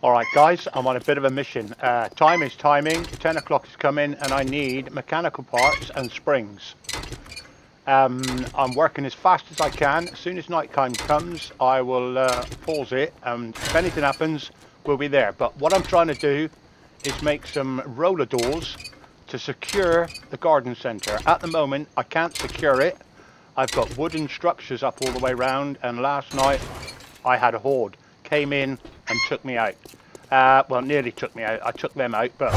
Alright guys, I'm on a bit of a mission. Uh, time is timing, 10 o'clock is coming and I need mechanical parts and springs. Um, I'm working as fast as I can. As soon as night time comes, I will uh, pause it and if anything happens, we'll be there. But what I'm trying to do is make some roller doors to secure the garden centre. At the moment, I can't secure it. I've got wooden structures up all the way around and last night I had a horde came in and took me out. Uh, well, nearly took me out. I took them out, but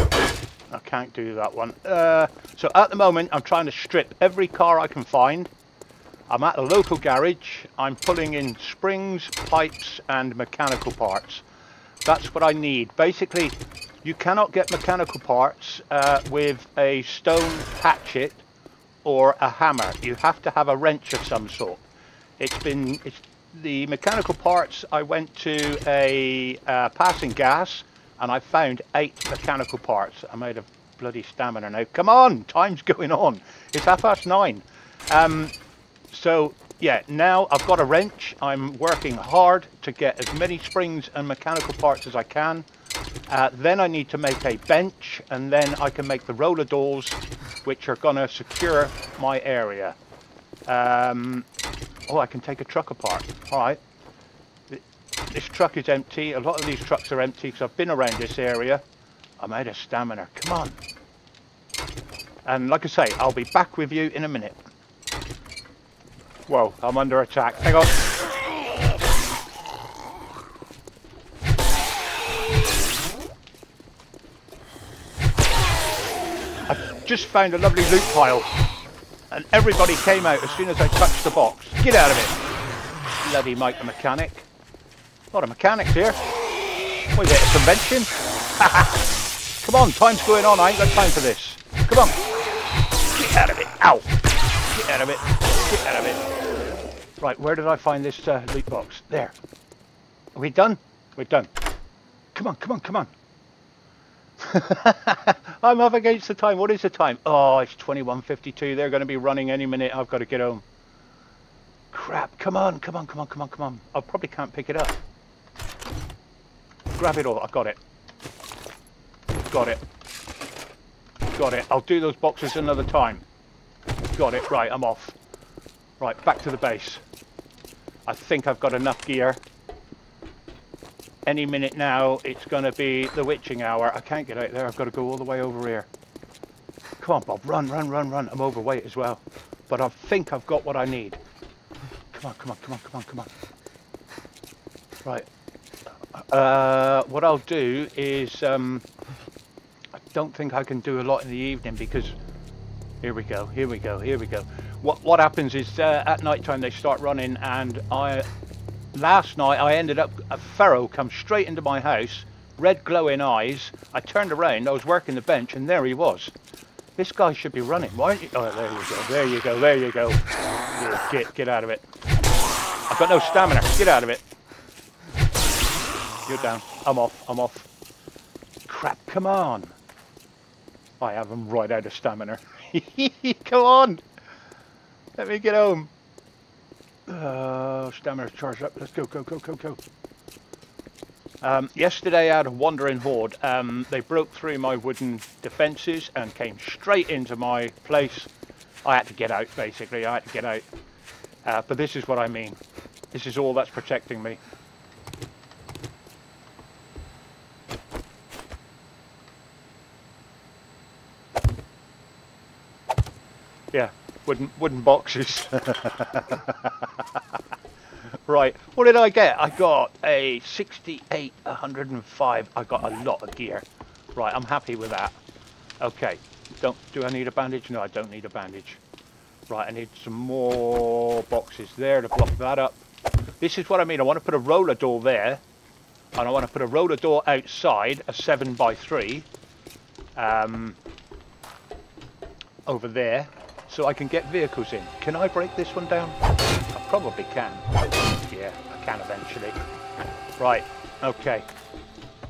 I can't do that one. Uh, so at the moment, I'm trying to strip every car I can find. I'm at a local garage. I'm pulling in springs, pipes, and mechanical parts. That's what I need. Basically, you cannot get mechanical parts uh, with a stone hatchet or a hammer. You have to have a wrench of some sort. It's been it's the mechanical parts, I went to a uh, Pass-n-Gas and I found eight mechanical parts. I made a bloody stamina now. Come on, time's going on. It's half past nine. Um, so yeah, now I've got a wrench. I'm working hard to get as many springs and mechanical parts as I can. Uh, then I need to make a bench and then I can make the roller doors which are going to secure my area. Um, Oh, I can take a truck apart. All right. This truck is empty. A lot of these trucks are empty because I've been around this area. I'm out of stamina. Come on. And like I say, I'll be back with you in a minute. Whoa, I'm under attack. Hang on. I just found a lovely loot pile and everybody came out as soon as I touched the box. Get out of it! Bloody Mike the mechanic. A lot of mechanics here. What is it, a convention? Come on, time's going on, I ain't got time for this. Come on. Get out of it. Ow! Get out of it. Get out of it. Right, where did I find this uh, loot box? There. Are we done? We're done. Come on, come on, come on. I'm up against the time. What is the time? Oh, it's 21.52. They're going to be running any minute. I've got to get home. Crap. Come on, come on, come on, come on, come on. I probably can't pick it up. Grab it all. I got it. Got it. Got it. I'll do those boxes another time. Got it. Right, I'm off. Right, back to the base. I think I've got enough gear any minute now it's going to be the witching hour. I can't get out there. I've got to go all the way over here. Come on, Bob. Run, run, run, run. I'm overweight as well. But I think I've got what I need. Come on, come on, come on, come on, come on. Right. Uh, what I'll do is... Um, I don't think I can do a lot in the evening because... Here we go, here we go, here we go. What, what happens is uh, at night time they start running and I last night I ended up, a feral come straight into my house, red glowing eyes. I turned around, I was working the bench, and there he was. This guy should be running. Why don't you? Oh, there you go, there you go, there you go. Get, get out of it. I've got no stamina. Get out of it. You're down. I'm off, I'm off. Crap, come on. I have him right out of stamina. come on. Let me get home. Uh, stamina charged up. Let's go, go, go, go, go. Um, yesterday I had a wandering horde. Um, they broke through my wooden defences and came straight into my place. I had to get out, basically. I had to get out. Uh, but this is what I mean. This is all that's protecting me. Yeah, wooden wooden boxes. right, what did I get? I got a 68 105. I got a lot of gear. Right, I'm happy with that. Okay, don't do I need a bandage? No, I don't need a bandage. Right, I need some more boxes there to block that up. This is what I mean. I want to put a roller door there. And I want to put a roller door outside, a 7 by 3 um, over there so I can get vehicles in. Can I break this one down? I probably can. Yeah, I can eventually. Right, okay.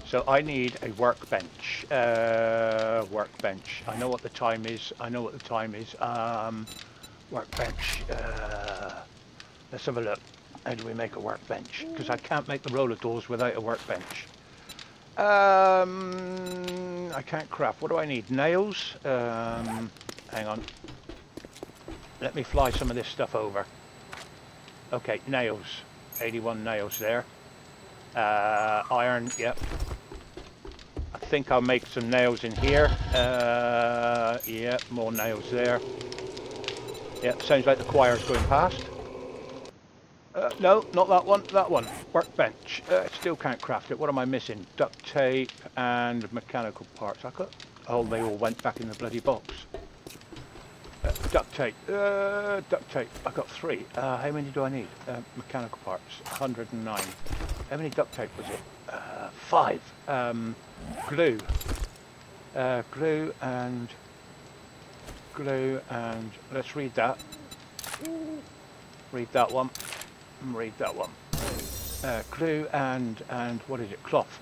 So I need a workbench. Uh, workbench. I know what the time is. I know what the time is. Um, workbench. Uh, let's have a look. How do we make a workbench? Because I can't make the roller doors without a workbench. Um, I can't craft. What do I need? Nails? Um, hang on. Let me fly some of this stuff over. Okay, nails. 81 nails there. Uh, iron, yep. I think I'll make some nails in here. Uh, yep, more nails there. Yep, sounds like the choir's going past. Uh, no, not that one, that one. Workbench. Uh, still can't craft it. What am I missing? Duct tape and mechanical parts. I got... Oh, they all went back in the bloody box. Duct tape. Uh, duct tape. I've got three. Uh, how many do I need? Uh, mechanical parts. 109. How many duct tape was it? Uh, five. Um, glue. Uh, glue and... Glue and... Let's read that. Read that one read that one. Uh, glue and, and what is it? Cloth.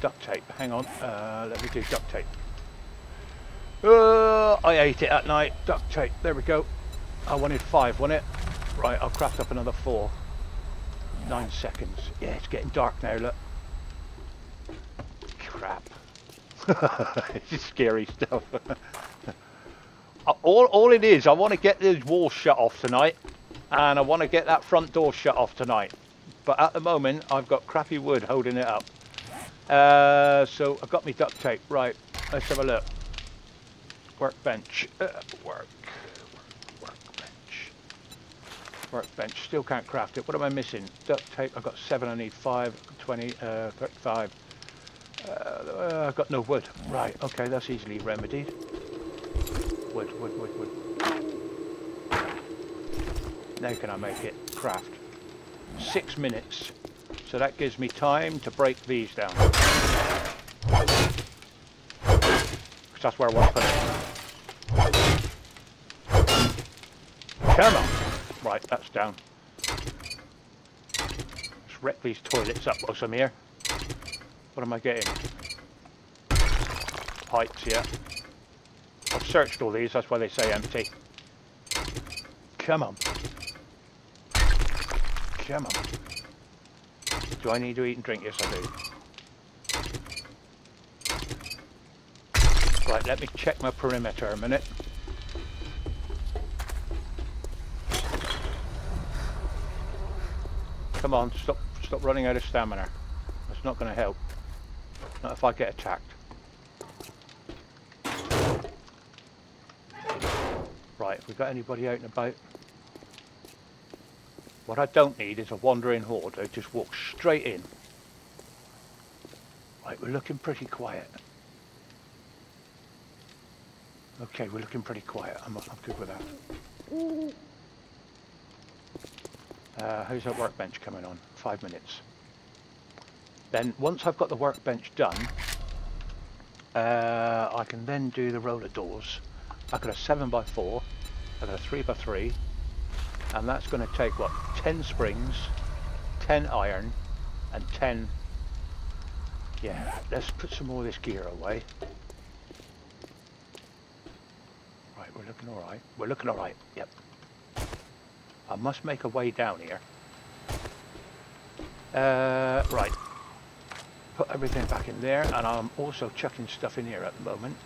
Duct tape. Hang on. Let me do duct tape. Uh, I ate it at night. Duct tape. There we go. I wanted five, wasn't it? Right, I'll craft up another four. Nine seconds. Yeah, it's getting dark now, look. Crap. it's scary stuff. all, all it is, I want to get those walls shut off tonight and I want to get that front door shut off tonight. But at the moment, I've got crappy wood holding it up. Uh, so I've got my duct tape. Right, let's have a look. Workbench. Uh, work. Workbench. Workbench. Still can't craft it. What am I missing? Duct tape. I've got seven. I need five. 20, uh, 35. Uh, I've got no wood. Right, okay, that's easily remedied. Wood, wood, wood, wood. Now can I make it? Craft. Six minutes. So that gives me time to break these down. Because that's where I want to put Come on. Right, that's down. Let's wreck these toilets up whilst I'm here. What am I getting? Pipes, yeah. I've searched all these, that's why they say empty. Come on. Come on. Do I need to eat and drink? Yes, I do. Right, let me check my perimeter a minute. Come on, stop stop running out of stamina. That's not going to help. Not if I get attacked. Right, have we got anybody out and about? What I don't need is a wandering horde who just walk straight in. Right, we're looking pretty quiet. Okay, we're looking pretty quiet. I'm, I'm good with that. Uh, how's that workbench coming on? Five minutes. Then once I've got the workbench done, uh, I can then do the roller doors. I've got a 7x4, I've got a 3x3, and that's going to take what 10 springs 10 iron and 10 yeah let's put some more of this gear away right we're looking all right we're looking all right yep I must make a way down here. Uh, right. Put everything back in there and I'm also chucking stuff in here at the moment.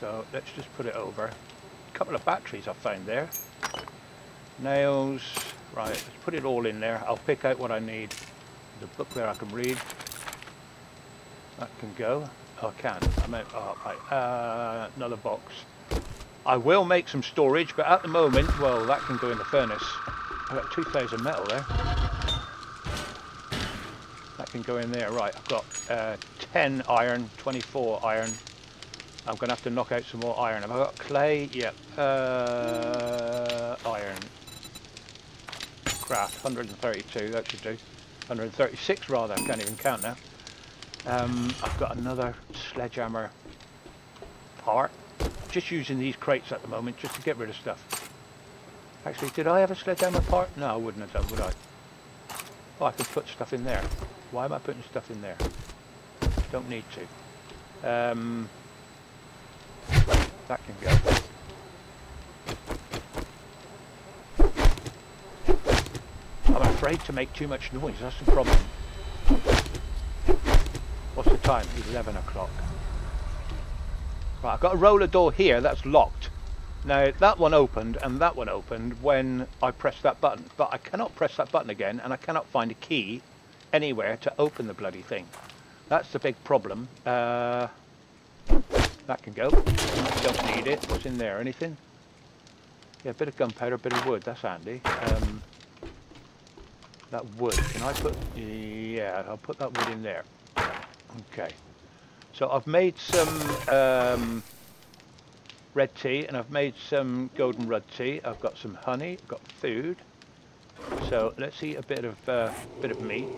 So let's just put it over. A couple of batteries I found there. Nails. Right let's put it all in there. I'll pick out what I need. The book there I can read. That can go. Oh, I can. I meant oh, right. Uh, another box. I will make some storage but at the moment well that can go in the furnace I've got 2000 metal there that can go in there right I've got uh, 10 iron 24 iron I'm gonna have to knock out some more iron have I got clay yep uh, iron craft, 132, that should do. 136 rather, I can't even count now. Um, I've got another sledgehammer part. Just using these crates at the moment just to get rid of stuff. Actually, did I ever have a sledgehammer part? No, I wouldn't have done, would I? Oh, I could put stuff in there. Why am I putting stuff in there? Don't need to. Um, that can go. I'm afraid to make too much noise, that's the problem. What's the time? 11 o'clock. Right, I've got a roller door here that's locked. Now that one opened and that one opened when I pressed that button, but I cannot press that button again and I cannot find a key anywhere to open the bloody thing. That's the big problem. Uh, that can go. Don't need it. What's in there? Anything? Yeah, a bit of gunpowder, a bit of wood. That's handy. Um, that wood. Can I put... Yeah, I'll put that wood in there. Okay. So I've made some... Um, red tea and I've made some goldenrod tea. I've got some honey, I've got food. So let's eat a bit of uh, bit of meat.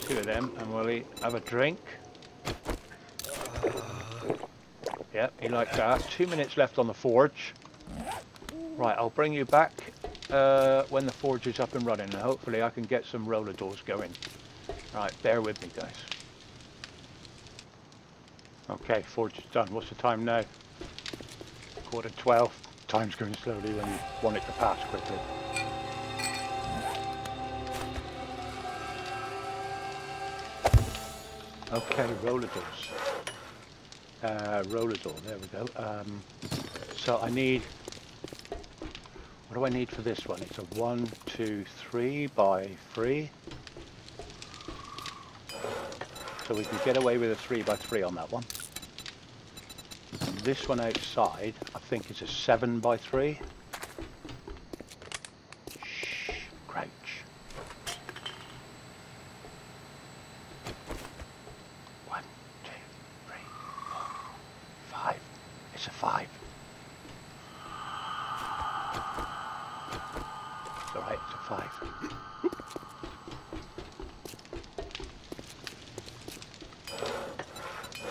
Two of them and we'll eat, have a drink. Yep, you like that. Two minutes left on the forge. Right, I'll bring you back uh, when the forge is up and running hopefully I can get some roller doors going. Right, bear with me guys. Okay, forge is done. What's the time now? Quarter 12. Time's going slowly when you want it to pass quickly. Okay, roller doors. Uh, roller door, there we go. Um, so I need, what do I need for this one? It's a one, two, three by three. So we can get away with a 3 by 3 on that one. This one outside, I think is a 7 by 3 Shh, crouch. One, two, three, four, five. It's a 5. It's alright, it's a 5.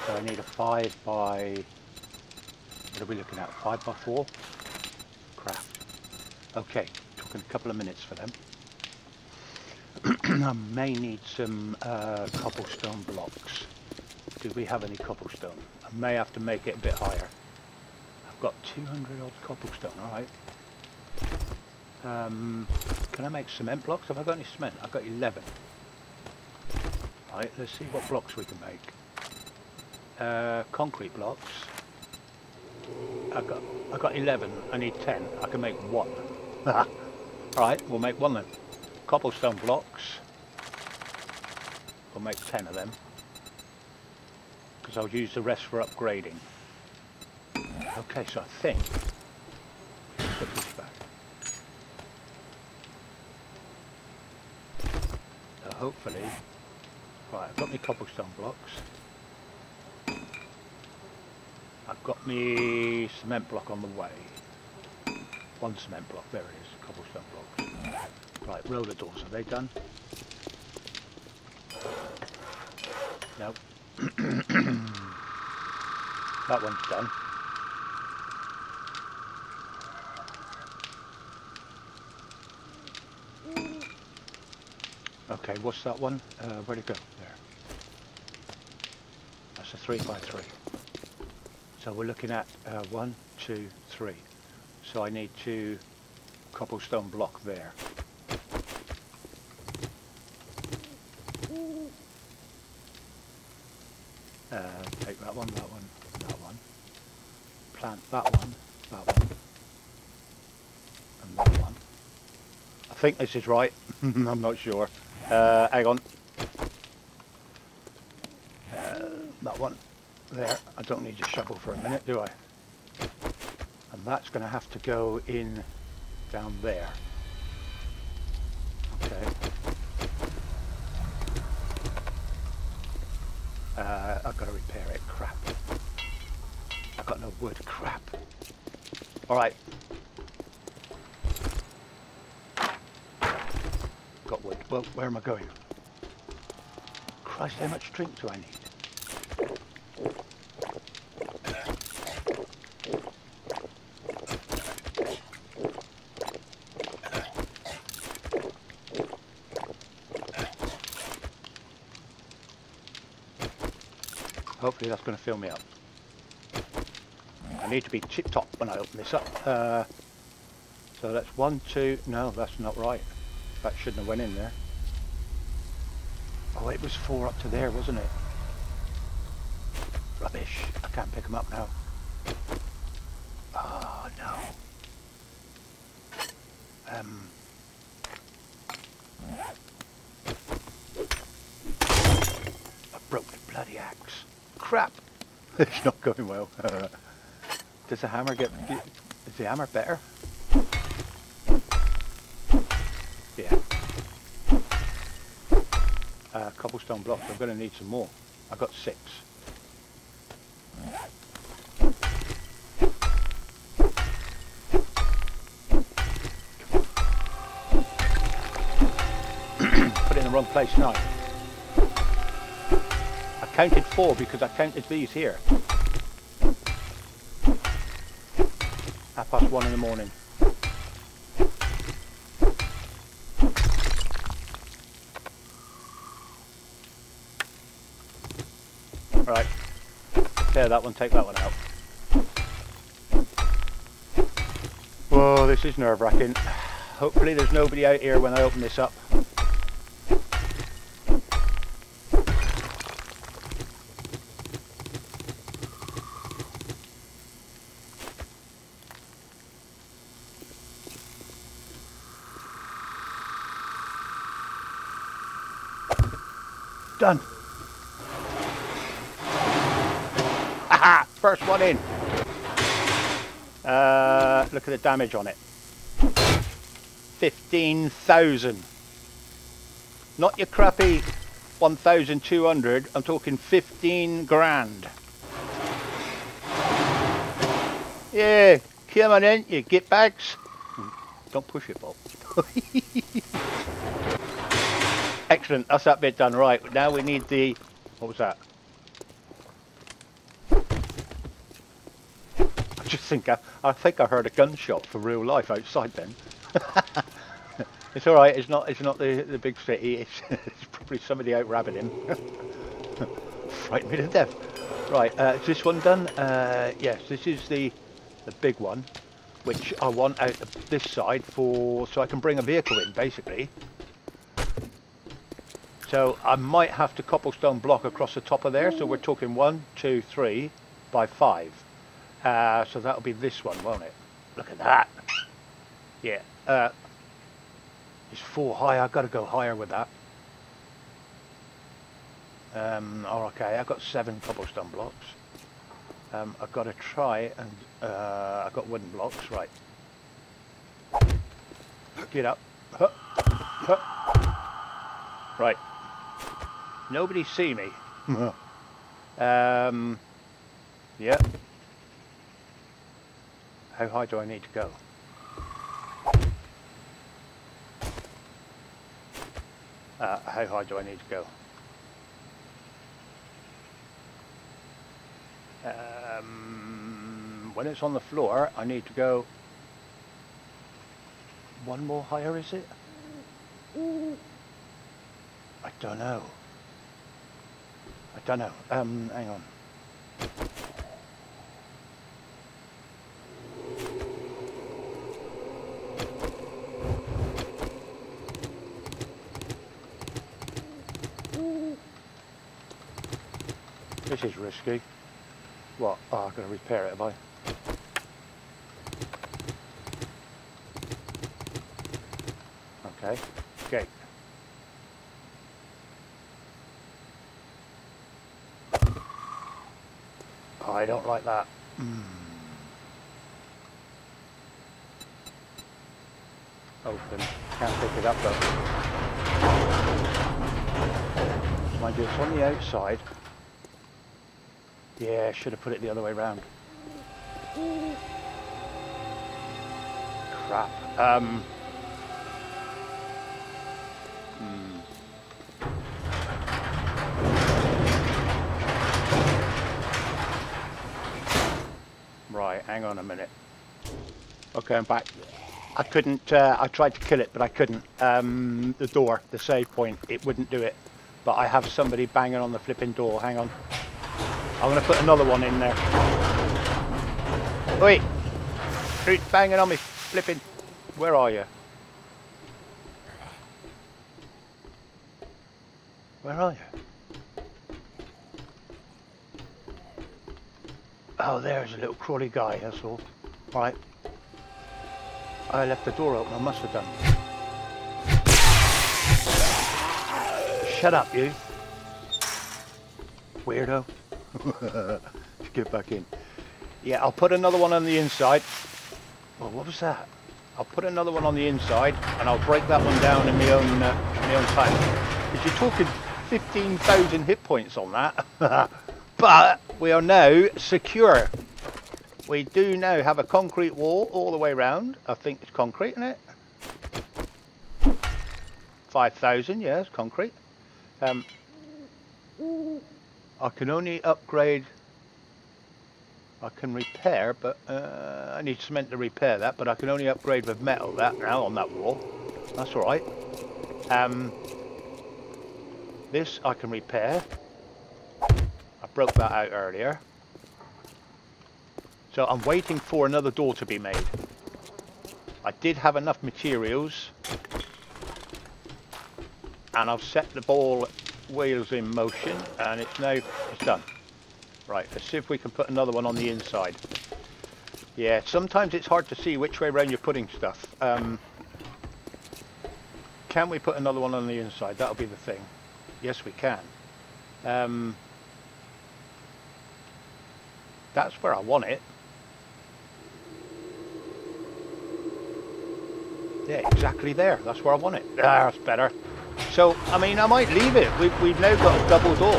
So I need a 5 by, what are we looking at, 5 by 4? Craft. Okay, talking a couple of minutes for them. I may need some uh, cobblestone blocks. Do we have any cobblestone? I may have to make it a bit higher. I've got 200 odd cobblestone, alright. Um, can I make cement blocks? Have I got any cement? I've got 11. Right, let's see what blocks we can make uh, concrete blocks. I got I got 11. I need 10. I can make one. All right, we'll make one then. Cobblestone blocks. We'll make 10 of them because I'll use the rest for upgrading. Okay, so I think put this back. So hopefully, right, I've got my cobblestone blocks. I've got me cement block on the way. One cement block, there it is, cobblestone block. Right, roller doors, are they done? Nope. that one's done. Okay, what's that one? Uh, where'd it go? There. That's a 3 by 3 so we're looking at uh, one, two, three. So I need two cobblestone block there. Uh, take that one, that one, that one. Plant that one, that one, and that one. I think this is right. I'm not sure. Uh, hang on. Uh, that one there. I don't need a shovel for a minute, do I? And that's going to have to go in down there. Okay. Uh, I've got to repair it. Crap. I've got no wood. Crap. Alright. Got wood. Well, where am I going? Christ, how much drink do I need? Hopefully that's going to fill me up. I need to be tip top when I open this up. Uh, so that's one, two, no, that's not right. That shouldn't have went in there. Oh, it was four up to there, wasn't it? Rubbish. I can't pick them up now. Oh, no. Um... I broke the bloody axe. Crap! It's not going well. Does the hammer get... Is the hammer better? Yeah. Uh, cobblestone blocks. I'm going to need some more. I've got six. Put it in the wrong place now. Counted four because I counted these here. Half past one in the morning. Right. Tear that one, take that one out. Whoa, this is nerve wracking. Hopefully there's nobody out here when I open this up. One in. Uh, look at the damage on it. 15,000. Not your crappy 1,200. I'm talking 15 grand. Yeah, come on in, you get bags. Don't push it, Bob. Excellent, that's that bit done. Right, now we need the... What was that? Just think I, I think I heard a gunshot for real life outside then. it's all right. It's not. It's not the the big city. It's, it's probably somebody out rabbiting. Frightened me to death. Right. Uh, is this one done? Uh, yes. This is the the big one, which I want out this side for so I can bring a vehicle in, basically. So I might have to cobblestone block across the top of there. So we're talking one, two, three by five. Uh, so that'll be this one, won't it? Look at that. Yeah. Uh, it's four high. I've got to go higher with that. Um, oh, okay, I've got seven cobblestone blocks. Um, I've got to try and uh, I've got wooden blocks. Right. Get up. Huh. Huh. Right. Nobody see me. um, yeah. How high do I need to go? Uh, how high do I need to go? Um, when it's on the floor, I need to go one more higher, is it? I don't know. I don't know. Um, hang on. Is risky. What? Oh, I've got to repair it, am I? Okay. Okay. I don't like that. Mm. Open. Can't pick it up though. Mind you, it's on the outside. Yeah, should have put it the other way round. Crap. Um. Hmm. Right, hang on a minute. Okay, I'm back. I couldn't, uh, I tried to kill it, but I couldn't. Um, the door, the save point, it wouldn't do it. But I have somebody banging on the flipping door. Hang on. I'm going to put another one in there. Wait! Who's banging on me? Flipping. Where are you? Where are you? Oh, there's a little crawly guy, that's all. Right. I left the door open, I must have done. Shut up, you. Weirdo. Get back in. Yeah, I'll put another one on the inside. Well, what was that? I'll put another one on the inside, and I'll break that one down in my own, uh, my own time. Because you're talking 15,000 hit points on that. but we are now secure. We do now have a concrete wall all the way around. I think it's concrete, isn't it? 5,000, yes, concrete. Um, I can only upgrade I can repair, but uh, I need cement to repair that, but I can only upgrade with metal that now on that wall. That's all right. Um, this I can repair. I broke that out earlier. So I'm waiting for another door to be made. I did have enough materials and I've set the ball wheels in motion and it's now it's done. Right, let's see if we can put another one on the inside. Yeah, sometimes it's hard to see which way around you're putting stuff. Um, can we put another one on the inside? That'll be the thing. Yes, we can. Um, that's where I want it. Yeah, exactly there. That's where I want it. Ah, that's better. So, I mean, I might leave it. We've, we've now got a double door.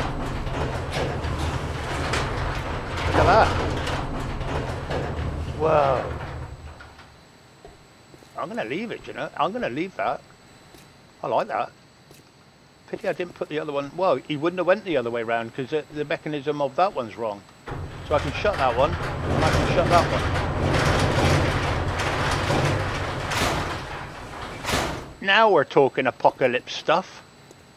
Look at that. Whoa. I'm going to leave it, you know. I'm going to leave that. I like that. Pity I didn't put the other one. Well, he wouldn't have went the other way around because the, the, mechanism of that one's wrong. So I can shut that one. I can shut that one. Now we're talking apocalypse stuff.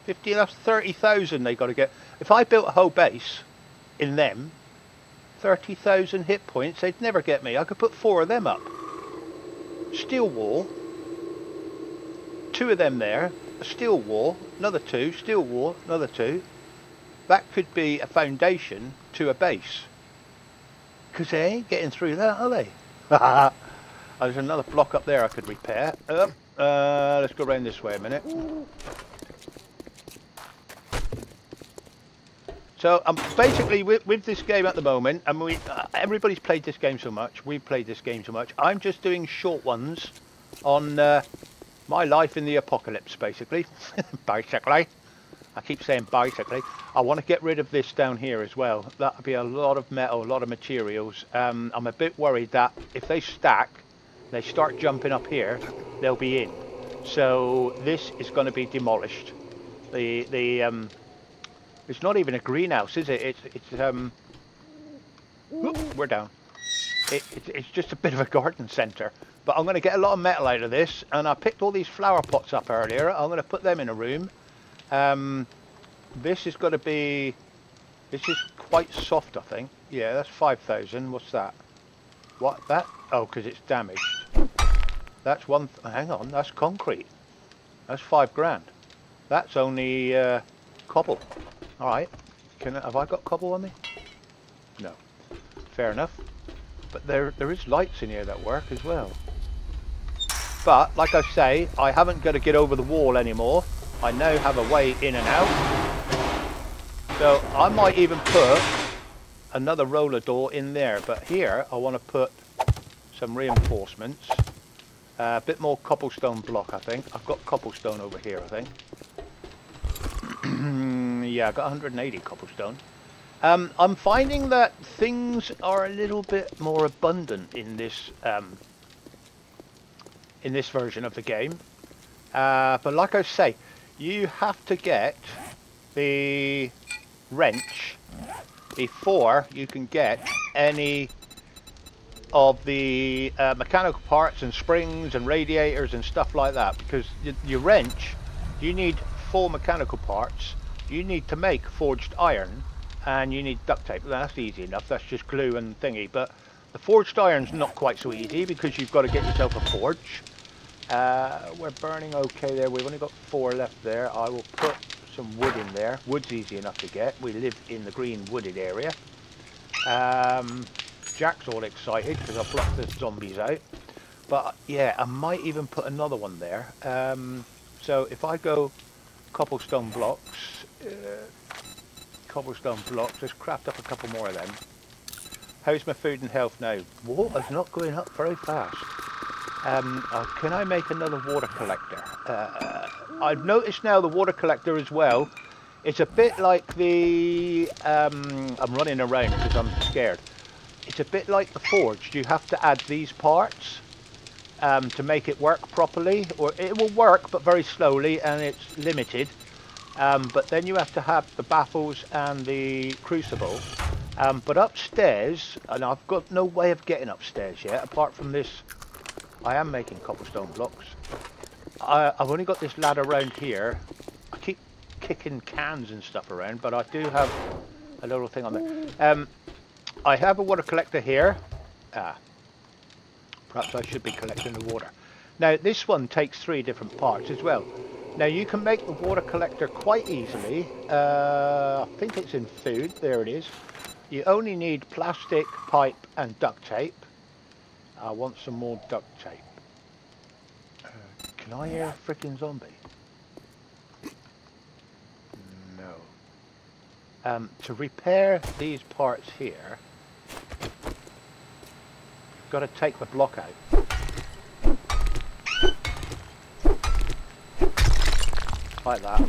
50, that's 30,000 they got to get. If I built a whole base in them, 30,000 hit points, they'd never get me. I could put four of them up. Steel wall. Two of them there. A steel wall. Another two. Steel wall. Another two. That could be a foundation to a base. Because they ain't getting through that, are they? There's another block up there I could repair. Uh, let's go around this way a minute. So um, basically, with, with, this game at the moment, and we uh, everybody's played this game so much, we've played this game so much. I'm just doing short ones on uh, my life in the apocalypse, basically. basically, I keep saying basically. I want to get rid of this down here as well. That would be a lot of metal, a lot of materials. Um, I'm a bit worried that if they stack, they start jumping up here, they'll be in. So this is going to be demolished. The the um, it's not even a greenhouse, is it? It's it's um. we're down. It, it, it's just a bit of a garden centre. But I'm going to get a lot of metal out of this, and I picked all these flower pots up earlier. I'm going to put them in a room. Um, this is going to be. This is quite soft, I think. Yeah, that's 5,000. What's that? What, that? Oh, because it's damaged. That's one... hang on, that's concrete. That's five grand. That's only uh, cobble. Alright. Can I, have I got cobble on me? No. Fair enough. But there there is lights in here that work as well. But, like I say, I haven't got to get over the wall anymore. I now have a way in and out. So I might even put another roller door in there. But here I want to put some reinforcements. Uh, a bit more cobblestone block, I think. I've got cobblestone over here, I think. yeah, I got 180 cobblestone. Um, I'm finding that things are a little bit more abundant in this um, in this version of the game. Uh, but like I say, you have to get the wrench before you can get any of the uh, mechanical parts and springs and radiators and stuff like that because your wrench you need four mechanical parts you need to make forged iron and you need duct tape. That's easy enough, that's just glue and thingy. But the forged iron's not quite so easy because you've got to get yourself a forge. Uh, we're burning okay there, we've only got four left there. I will put some wood in there. Wood's easy enough to get. We live in the green wooded area. Um, Jack's all excited because I blocked the zombies out. But yeah, I might even put another one there. Um, so if I go cobblestone blocks, uh, cobblestone blocks, let's craft up a couple more of them. How's my food and health now? Water's not going up very fast. Um, uh, can I make another water collector? Uh, I've noticed now the water collector as well. It's a bit like the... Um, I'm running around because I'm scared. It's a bit like the forge. You have to add these parts um, to make it work properly. Or it will work, but very slowly, and it's limited. Um, but then you have to have the baffles and the crucible. Um, but upstairs, and I've got no way of getting upstairs yet, apart from this I am making cobblestone blocks. I, I've only got this ladder around here. I keep kicking cans and stuff around, but I do have a little thing on there. Um, I have a water collector here. Ah, perhaps I should be collecting the water. Now, this one takes three different parts as well. Now, you can make the water collector quite easily. Uh, I think it's in food. There it is. You only need plastic, pipe, and duct tape. I want some more duct tape. Uh, can I hear a freaking zombie? No. Um, to repair these parts here, got to take the block out. Like that.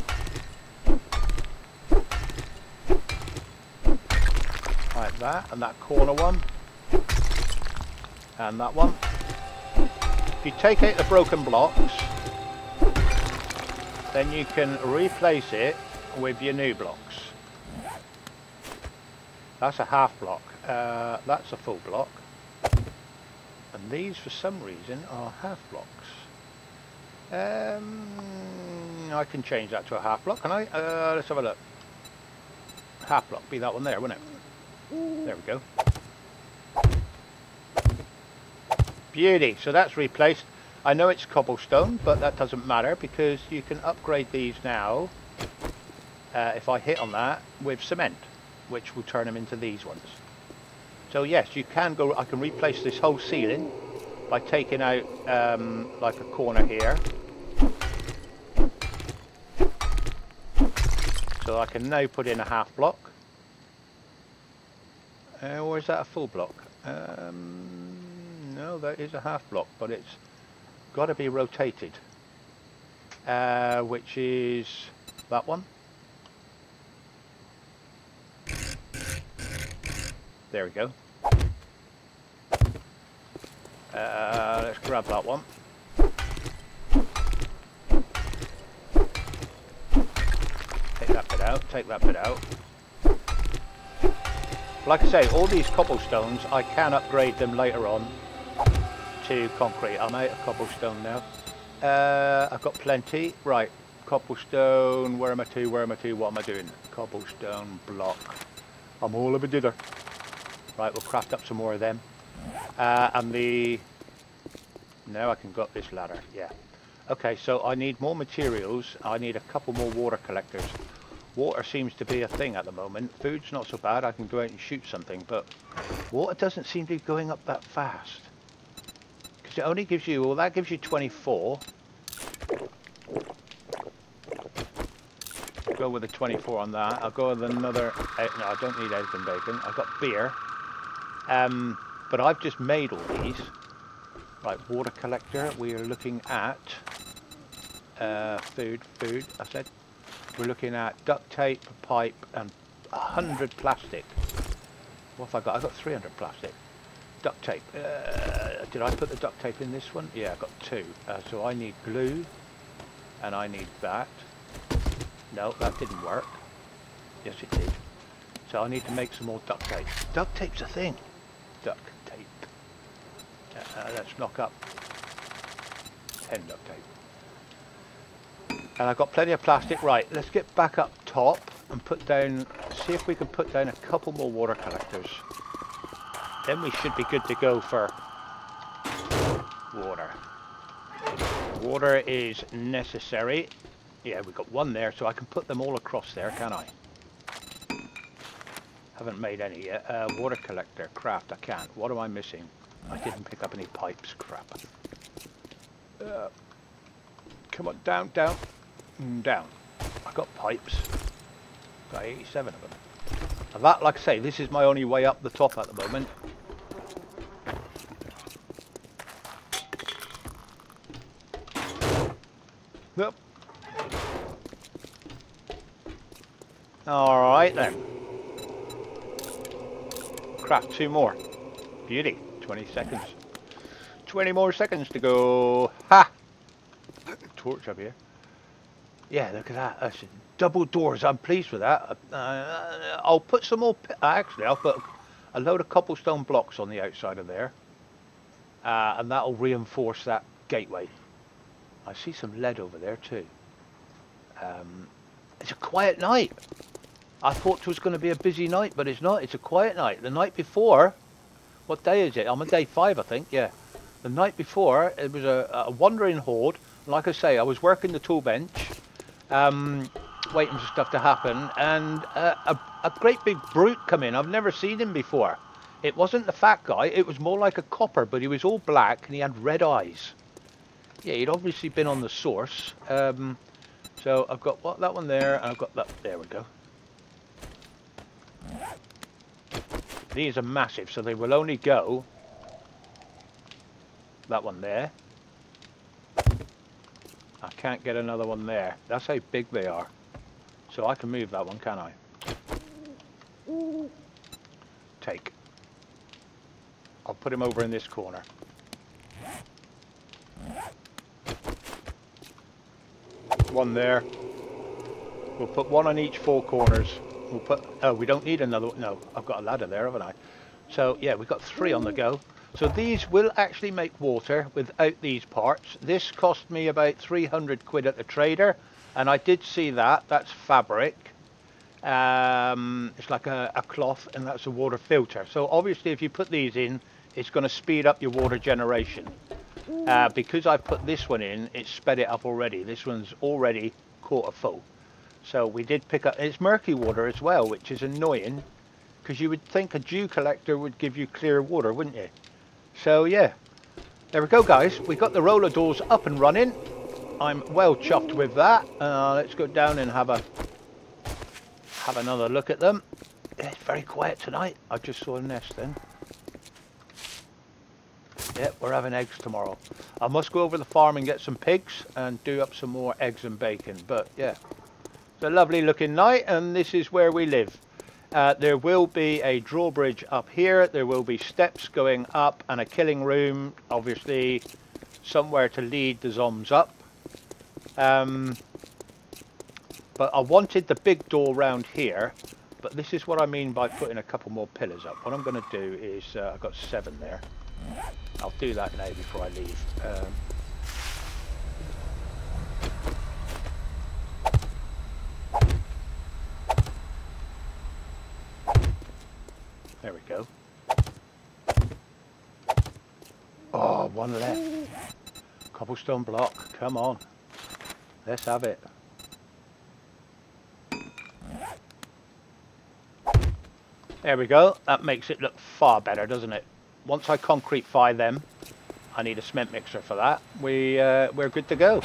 Like that, and that corner one and that one. If you take out the broken blocks, then you can replace it with your new blocks. That's a half block. Uh, that's a full block. And these, for some reason, are half blocks. Um, I can change that to a half block, can I? Uh, let's have a look. Half block, be that one there, wouldn't it? There we go. Beauty. So that's replaced. I know it's cobblestone, but that doesn't matter because you can upgrade these now, uh, if I hit on that, with cement, which will turn them into these ones. So yes, you can go, I can replace this whole ceiling by taking out um, like a corner here. So I can now put in a half block. Uh, or is that a full block? Um, no, that is a half block, but it's got to be rotated. Uh, which is that one. There we go. Uh, let's grab that one. Take that bit out, take that bit out. Like I say, all these cobblestones, I can upgrade them later on to concrete. I'm out of cobblestone now. Uh, I've got plenty. Right, cobblestone. Where am I to? Where am I to? What am I doing? Cobblestone block. I'm all of a dither. Right, we'll craft up some more of them. Uh, and the... Now I can go up this ladder. Yeah. Okay, so I need more materials. I need a couple more water collectors. Water seems to be a thing at the moment. Food's not so bad. I can go out and shoot something, but water doesn't seem to be going up that fast Because it only gives you, well that gives you 24. Go with the 24 on that. I'll go with another, uh, no I don't need eggs and bacon. I've got beer. Um, but I've just made all these. Right, water collector. We are looking at uh, food, food, I said. We're looking at duct tape, pipe, and 100 plastic. What have I got? I've got 300 plastic duct tape. Uh, did I put the duct tape in this one? Yeah, I've got two. Uh, so I need glue, and I need that. No, that didn't work. Yes, it did. So I need to make some more duct tape. Duct tape's a thing. Duct tape. Uh, uh let's knock up 10 duct tape. And I've got plenty of plastic. Right, let's get back up top and put down, see if we can put down a couple more water collectors. Then we should be good to go for water. Water is necessary Yeah, we've got one there, so I can put them all across there, can I? Haven't made any yet. Uh, water collector, craft, I can't. What am I missing? I didn't pick up any pipes, crap. Uh, come on, down, down, mm, down. I got pipes. Got 87 of them. And that, like I say, this is my only way up the top at the moment. Yep. Alright then. Craft two more. Beauty. 20 seconds. 20 more seconds to go. Ha! Torch up here. Yeah, look at that. That's double doors. I'm pleased with that. Uh, I'll put some more... Actually, I'll put a load of cobblestone blocks on the outside of there. Uh, and that'll reinforce that gateway. I see some lead over there too. Um, it's a quiet night. I thought it was going to be a busy night, but it's not. It's a quiet night. The night before, what day is it? I'm on day five, I think. Yeah. The night before, it was a, a wandering horde. Like I say, I was working the tool bench, um, waiting for stuff to happen, and uh, a, a great big brute come in. I've never seen him before. It wasn't the fat guy. It was more like a copper, but he was all black and he had red eyes. Yeah, he'd obviously been on the source. Um, so I've got what that one there, and I've got that. There we go. These are massive, so they will only go. That one there. I can't get another one there. That's how big they are. So I can move that one, can I? Take. I'll put him over in this corner. One there. We'll put one on each four corners. We'll put, oh, we don't need another, one. no, I've got a ladder there, haven't I? So, yeah, we've got three on the go. So these will actually make water without these parts. This cost me about 300 quid at the trader, and I did see that. That's fabric. Um, it's like a, a cloth, and that's a water filter. So obviously, if you put these in, it's going to speed up your water generation. Uh, because I've put this one in, it sped it up already. This one's already quarter full. So we did pick up, it's murky water as well, which is annoying because you would think a dew collector would give you clear water, wouldn't you? So yeah, there we go guys. We got the roller doors up and running. I'm well chuffed with that. Uh, let's go down and have a have another look at them. It's very quiet tonight. I just saw a nest then. Yep, we're having eggs tomorrow. I must go over the farm and get some pigs and do up some more eggs and bacon. But yeah, a lovely looking night and this is where we live. Uh, there will be a drawbridge up here. There will be steps going up and a killing room, obviously somewhere to lead the zoms up. Um, but I wanted the big door round here. But this is what I mean by putting a couple more pillars up. What I'm going to do is, uh, I've got seven there. I'll do that now before I leave. Um, there we go. Oh, one left. Cobblestone block. Come on. Let's have it. There we go. That makes it look far better, doesn't it? once I concrete fire them, I need a cement mixer for that. We uh, we're good to go.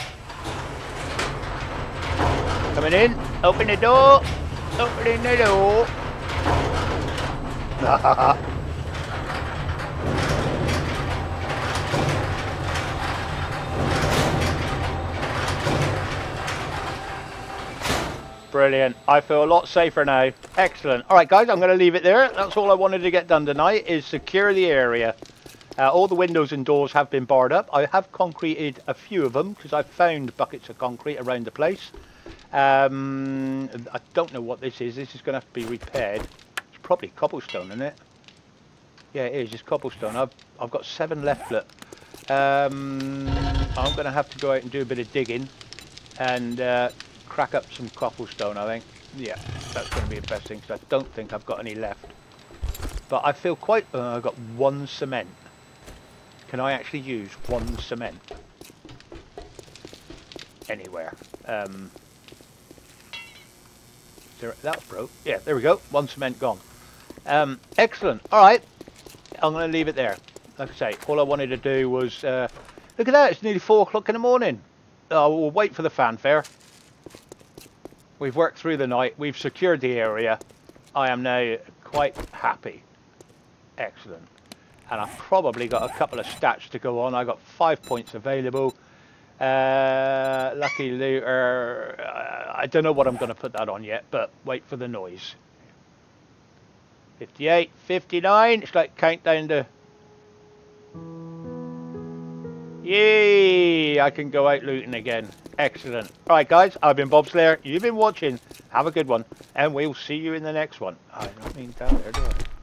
Coming in, open the door, opening the door. Brilliant. I feel a lot safer now. Excellent. All right, guys, I'm going to leave it there. That's all I wanted to get done tonight is secure the area. Uh, all the windows and doors have been barred up. I have concreted a few of them because I've found buckets of concrete around the place. Um, I don't know what this is. This is going to have to be repaired. It's probably cobblestone, isn't it? Yeah, it is. It's cobblestone. I've, I've got seven left. Look. Um, I'm going to have to go out and do a bit of digging and uh, crack up some cobblestone, I think. Yeah, that's going to be the best thing, because I don't think I've got any left. But I feel quite... Uh, I've got one cement. Can I actually use one cement? Anywhere. Um, there, that broke. Yeah, there we go. One cement gone. Um, excellent. All right. I'm going to leave it there. Like I say, all I wanted to do was... Uh, look at that. It's nearly 4 o'clock in the morning. Oh, we'll wait for the fanfare. We've worked through the night. We've secured the area. I am now quite happy. Excellent. And I've probably got a couple of stats to go on. I've got five points available. Uh, lucky looter. Uh, I don't know what I'm going to put that on yet, but wait for the noise. 58, 59. It's like countdown to. Yay! I can go out looting again. Excellent. Alright guys, I've been Bob Slayer. You've been watching. Have a good one. And we'll see you in the next one. I don't mean down there, do I?